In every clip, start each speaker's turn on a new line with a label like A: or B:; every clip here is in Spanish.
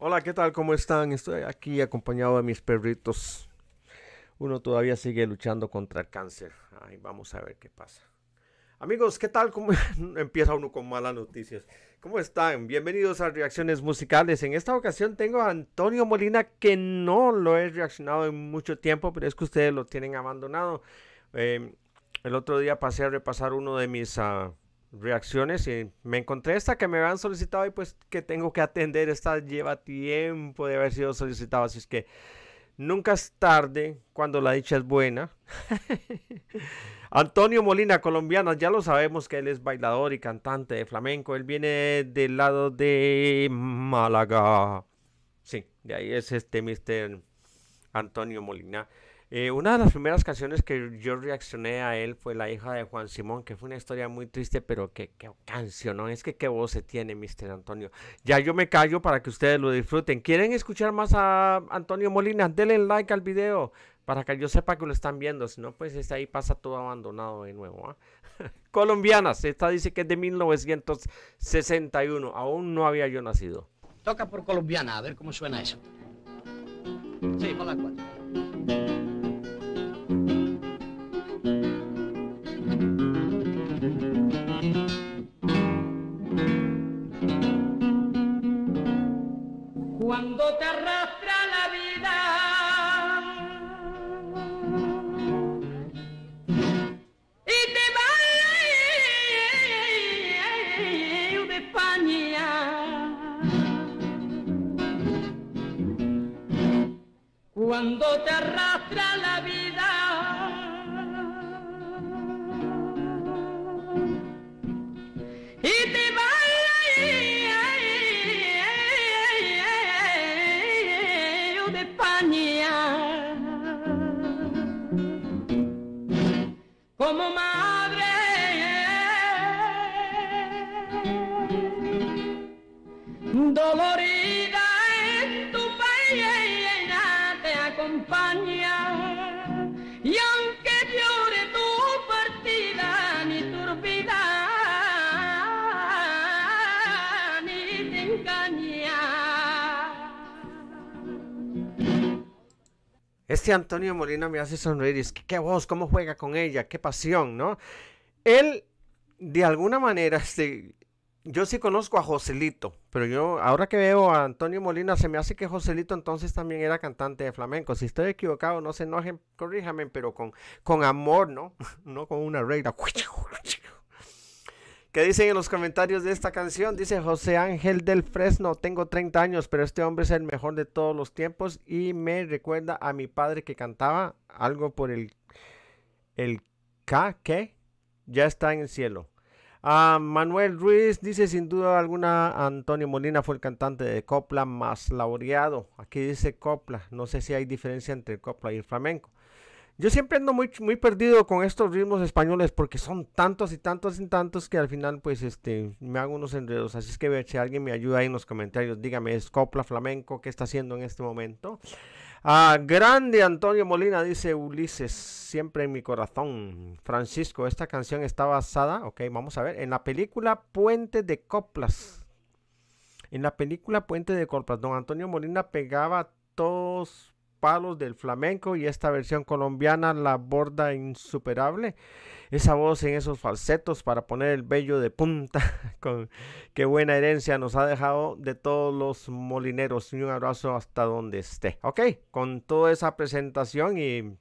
A: Hola, ¿qué tal? ¿Cómo están? Estoy aquí acompañado de mis perritos. Uno todavía sigue luchando contra el cáncer. Ay, vamos a ver qué pasa. Amigos, ¿qué tal? ¿Cómo empieza uno con malas noticias? ¿Cómo están? Bienvenidos a Reacciones Musicales. En esta ocasión tengo a Antonio Molina que no lo he reaccionado en mucho tiempo, pero es que ustedes lo tienen abandonado. Em, el otro día pasé a repasar uno de mis ah, reacciones y me encontré esta que me habían solicitado y pues que tengo que atender. Esta lleva tiempo de haber sido solicitado, así es que nunca es tarde cuando la dicha es buena. Antonio Molina, colombiano, ya lo sabemos que él es bailador y cantante de flamenco. Él viene del lado de Málaga. Sí, de ahí es este Mr. Antonio Molina. Eh, una de las primeras canciones que yo reaccioné a él fue La hija de Juan Simón, que fue una historia muy triste, pero que, que canción, ¿no? Es que qué voz se tiene, Mr. Antonio. Ya yo me callo para que ustedes lo disfruten. ¿Quieren escuchar más a Antonio Molina? Denle like al video para que yo sepa que lo están viendo, si no, pues está ahí pasa todo abandonado de nuevo. ¿ah? Colombianas, esta dice que es de 1961, aún no había yo nacido.
B: Toca por colombiana, a ver cómo suena eso. Sí, por la cuatro.
C: Arrastra la vida y te va de España. Cuando te arrastra la vida dolorida en tu pena te acompaña y aunque llore tu partida ni turbida ni te engaña
A: Este Antonio Molina me hace sonreír. Es que qué voz, cómo juega con ella, qué pasión, ¿no? Él, de alguna manera, este, yo sí conozco a Joselito, pero yo, ahora que veo a Antonio Molina, se me hace que Joselito entonces también era cantante de flamenco. Si estoy equivocado, no se enojen, corríjame, pero con, con amor, ¿no? No con una regla. ¿Qué dicen en los comentarios de esta canción? Dice José Ángel del Fresno, tengo 30 años, pero este hombre es el mejor de todos los tiempos y me recuerda a mi padre que cantaba algo por el, el K, que ya está en el cielo. Ah, Manuel Ruiz dice sin duda alguna Antonio Molina fue el cantante de copla más laureado. Aquí dice copla, no sé si hay diferencia entre copla y flamenco. Yo siempre ando muy, muy perdido con estos ritmos españoles porque son tantos y tantos y tantos que al final pues este me hago unos enredos. Así es que si alguien me ayuda ahí en los comentarios, dígame, ¿es copla flamenco? ¿Qué está haciendo en este momento? Ah, grande Antonio Molina, dice Ulises, siempre en mi corazón. Francisco, esta canción está basada, ok, vamos a ver, en la película Puente de Coplas. En la película Puente de Coplas, don Antonio Molina pegaba todos palos del flamenco y esta versión colombiana la borda insuperable. Esa voz en esos falsetos para poner el vello de punta. Con qué buena herencia nos ha dejado de todos los molineros. Y un abrazo hasta donde esté. Ok, con toda esa presentación y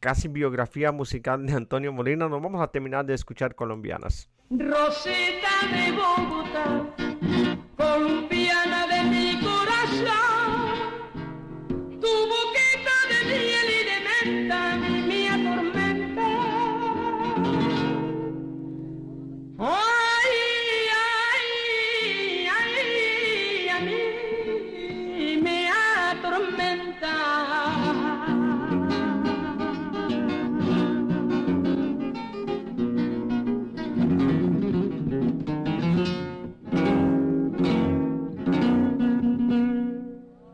A: casi biografía musical de Antonio Molina, nos vamos a terminar de escuchar colombianas.
C: Rosita de Bogotá,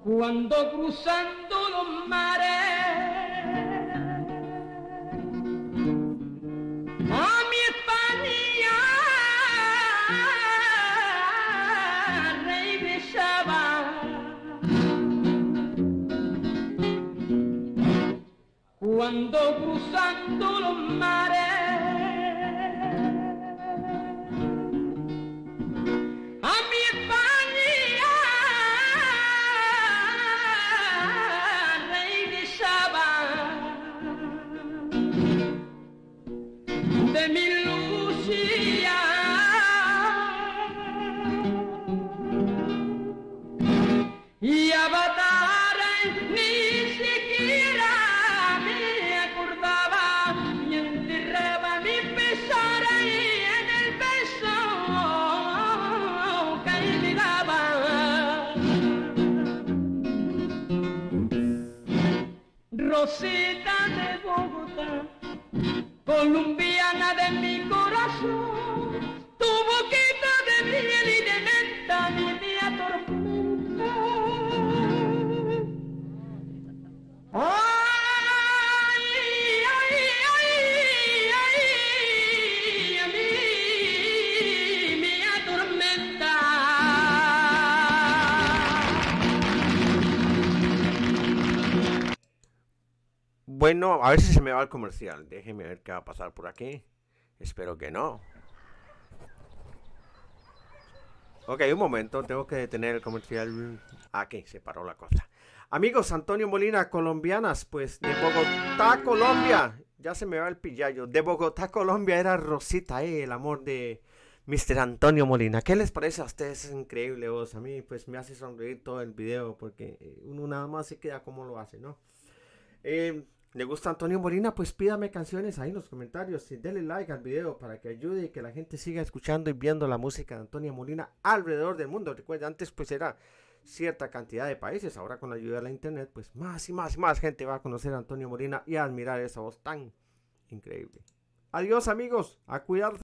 C: Cuando cruzando los mares cuando cruzando los mares. A mi España regresaba de mi Rosita de Bogotá, colombiana de mi corazón, tu boquita
A: Bueno, a ver si se me va el comercial. Déjeme ver qué va a pasar por aquí. Espero que no. Ok, un momento, tengo que detener el comercial. Aquí se paró la cosa. Amigos, Antonio Molina, colombianas, pues de Bogotá, Colombia. Ya se me va el pillayo. De Bogotá, Colombia era Rosita, eh, el amor de Mr. Antonio Molina. ¿Qué les parece a ustedes? Es increíble voz. A mí, pues me hace sonreír todo el video porque eh, uno nada más se queda como lo hace, ¿no? Eh, ¿Le gusta Antonio Molina? Pues pídame canciones ahí en los comentarios y denle like al video para que ayude y que la gente siga escuchando y viendo la música de Antonio Molina alrededor del mundo. Recuerda, antes pues era cierta cantidad de países, ahora con la ayuda de la internet pues más y más y más gente va a conocer a Antonio Molina y a admirar esa voz tan increíble. Adiós amigos, a cuidarse.